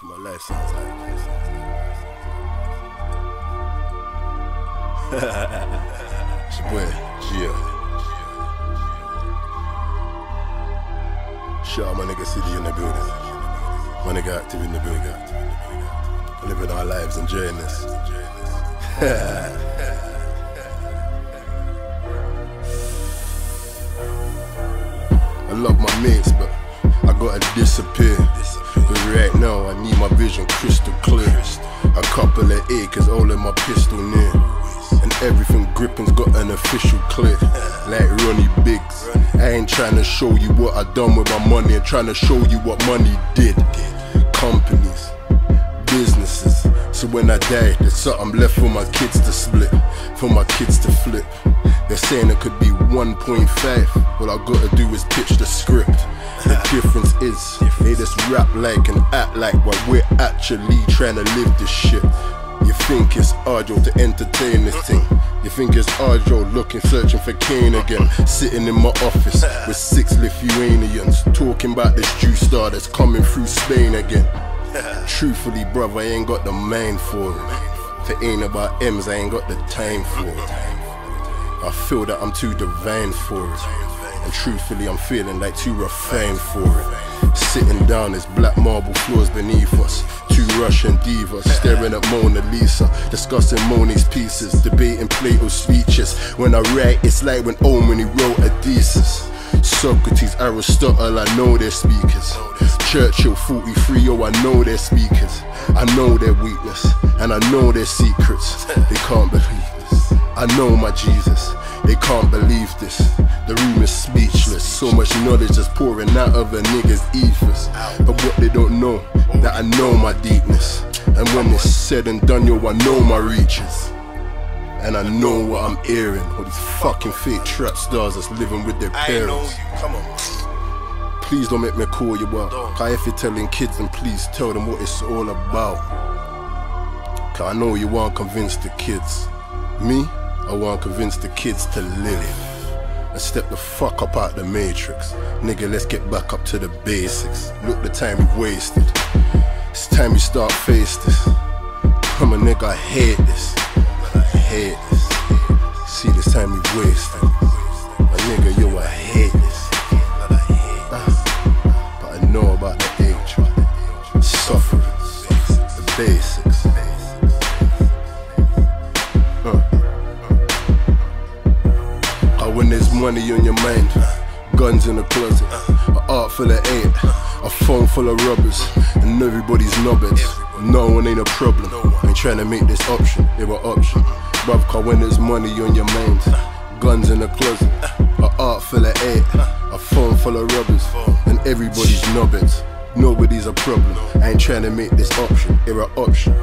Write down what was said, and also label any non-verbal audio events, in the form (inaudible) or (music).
So my life sounds like (laughs) it's your boy, Gia. Shout out my nigga City in the building. My nigga active in the building. Living our lives, enjoying this. (laughs) I love my mates, but gotta disappear. Cause right now I need my vision crystal clear. A couple of acres all in my pistol near. And everything gripping's got an official clip. Like Ronnie Biggs. I ain't trying to show you what I done with my money. I'm trying to show you what money did. Companies, businesses. So when I die, there's something left for my kids to split, for my kids to flip. They're saying it could be 1.5. All I gotta do is pitch the script. Rap like and act like while we're actually trying to live this shit. You think it's audio to entertain this thing. You think it's audio looking, searching for Kane again. Sitting in my office with six Lithuanians talking about this Jew star that's coming through Spain again. Truthfully, brother, I ain't got the mind for it. If it ain't about M's, I ain't got the time for it. I feel that I'm too divine for it. And truthfully, I'm feeling like too refined for it. Sitting down, there's black marble floors beneath us. Two Russian divas staring at Mona Lisa, discussing Monet's pieces, debating Plato's speeches. When I write, it's like when Homer he wrote Odysseus. Socrates, Aristotle, I know their speakers. Churchill 43, oh, I know their speakers. I know their weakness, and I know their secrets. They can't believe this. I know my Jesus, they can't believe this. The room is speechless, so much knowledge is pouring out of a nigga's ethers. But what they don't know, that I know my deepness. And when it's said and done, yo, I know my reaches. And I know what I'm hearing. All these fucking fake trap stars that's living with their I know parents. you. Come on. Please don't make me call you out. Cause if you're telling kids, then please tell them what it's all about. Cause I know you want to convince the kids. Me, I want to convince the kids to live. And step the fuck up out the matrix. Nigga, let's get back up to the basics. Look the time we've wasted. It's time we start face this. I'm a nigga, I hate this. I hate this. See this time we've wasted. My nigga, yo, I hate this. When there's money on your mind, guns in the closet, a art full of eight, a phone full of rubbers, and everybody's knobheads. No one ain't a problem. Ain't trying to make this option, they were option. Bruv, when there's money on your mind, guns in the closet, a art full of eight, a phone full of rubbers, and everybody's knobheads. Nobody's a problem. I ain't trying to make this option, era option.